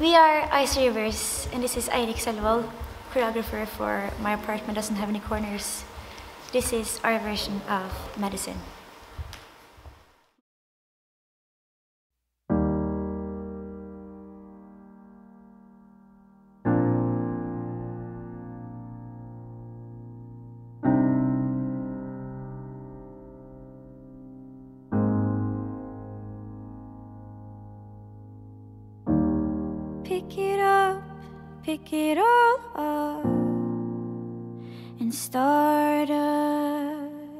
We are I See Rivers, and this is Eirik Sellevoll, choreographer for My Apartment Doesn't Have Any Corners. This is our version of Medicine. Pick it up, pick it all up, and start again.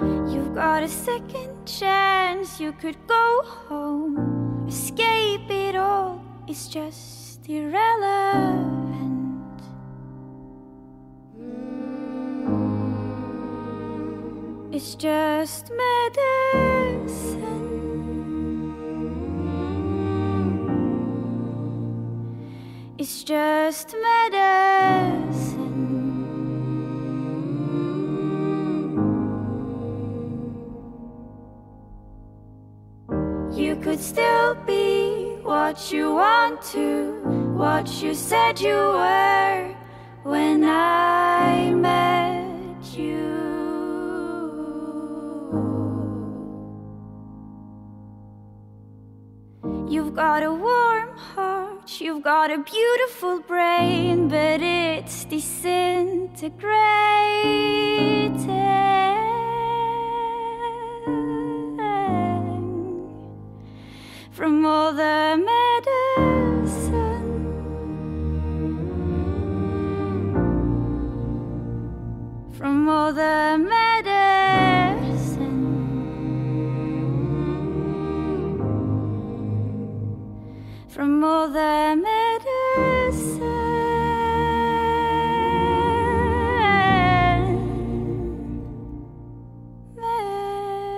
You've got a second chance, you could go home, escape it all, it's just irrelevant. It's just medicine. It's just medicine. You could still be what you want to, what you said you were when You've got a warm heart, you've got a beautiful brain, but it's disintegrating from all the medicine. medicine.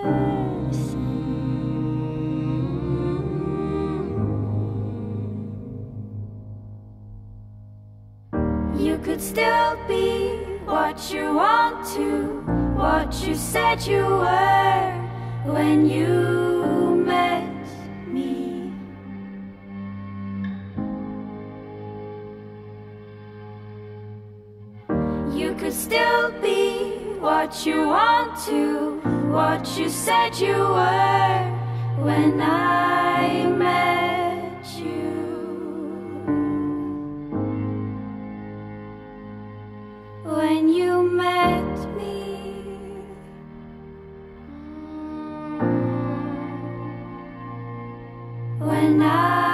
You could still be what you want to, what you said you were when you could still be what you want to, what you said you were when I met you. When you met me. When I